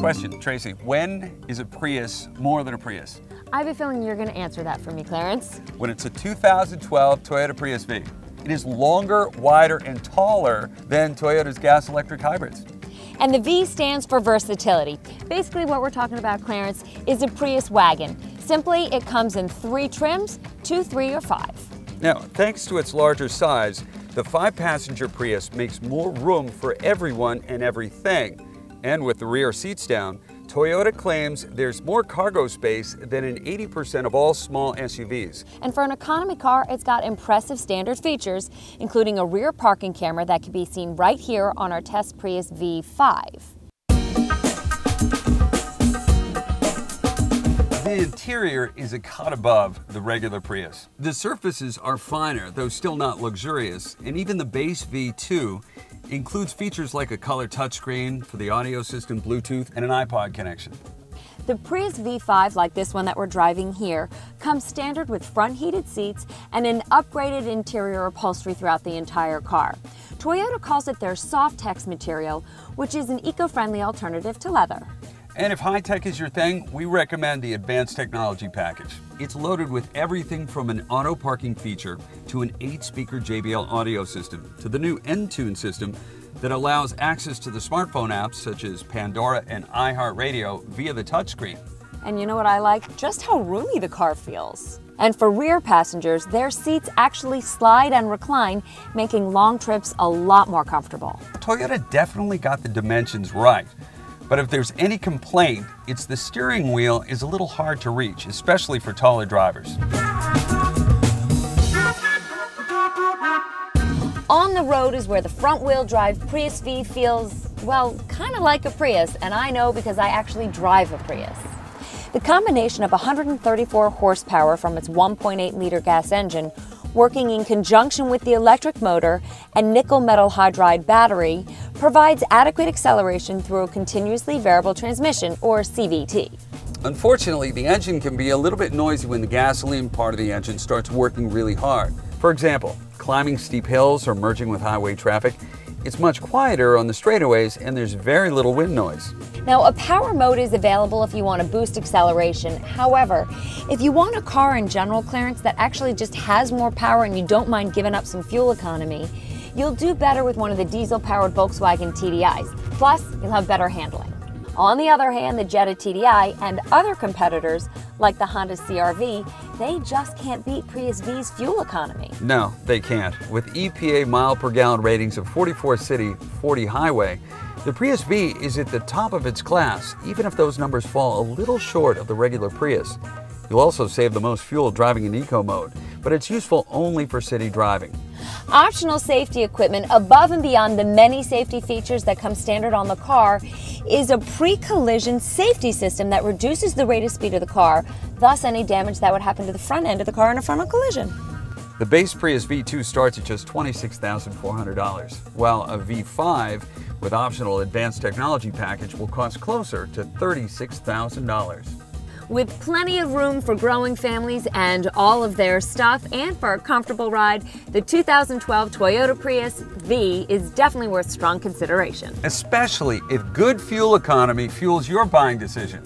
Question, Tracy, when is a Prius more than a Prius? I have a feeling you're going to answer that for me, Clarence. When it's a 2012 Toyota Prius V. It is longer, wider, and taller than Toyota's gas electric hybrids. And the V stands for versatility. Basically, what we're talking about, Clarence, is a Prius wagon. Simply, it comes in three trims two, three, or five. Now, thanks to its larger size, the five passenger Prius makes more room for everyone and everything. And with the rear seats down, Toyota claims there's more cargo space than in 80% of all small SUVs. And for an economy car, it's got impressive standard features, including a rear parking camera that can be seen right here on our test Prius V5. The interior is a cut above the regular Prius. The surfaces are finer, though still not luxurious, and even the base V2 includes features like a color touchscreen for the audio system, Bluetooth, and an iPod connection. The Prius V5, like this one that we're driving here, comes standard with front heated seats and an upgraded interior upholstery throughout the entire car. Toyota calls it their soft Softex material, which is an eco-friendly alternative to leather. And if high tech is your thing, we recommend the Advanced Technology Package. It's loaded with everything from an auto parking feature to an eight speaker JBL audio system to the new Entune system that allows access to the smartphone apps such as Pandora and iHeartRadio via the touchscreen. And you know what I like? Just how roomy the car feels. And for rear passengers, their seats actually slide and recline, making long trips a lot more comfortable. Toyota definitely got the dimensions right. But if there's any complaint, it's the steering wheel is a little hard to reach, especially for taller drivers. On the road is where the front wheel drive Prius V feels, well, kind of like a Prius, and I know because I actually drive a Prius. The combination of 134 horsepower from its 1.8 liter gas engine working in conjunction with the electric motor and nickel metal hydride battery, provides adequate acceleration through a continuously variable transmission, or CVT. Unfortunately, the engine can be a little bit noisy when the gasoline part of the engine starts working really hard. For example, climbing steep hills or merging with highway traffic, it's much quieter on the straightaways and there's very little wind noise. Now, a power mode is available if you want to boost acceleration. However, if you want a car in general Clarence that actually just has more power and you don't mind giving up some fuel economy, you'll do better with one of the diesel-powered Volkswagen TDIs. Plus, you'll have better handling. On the other hand, the Jetta TDI and other competitors, like the Honda CRV, they just can't beat Prius V's fuel economy. No, they can't. With EPA mile per gallon ratings of 44 city, 40 highway, the Prius V is at the top of its class, even if those numbers fall a little short of the regular Prius. You'll also save the most fuel driving in eco mode, but it's useful only for city driving. Optional safety equipment above and beyond the many safety features that come standard on the car is a pre-collision safety system that reduces the rate of speed of the car, thus any damage that would happen to the front end of the car in a frontal collision. The base Prius V2 starts at just $26,400, while a V5 with optional advanced technology package will cost closer to $36,000. With plenty of room for growing families and all of their stuff, and for a comfortable ride, the 2012 Toyota Prius V is definitely worth strong consideration. Especially if good fuel economy fuels your buying decision.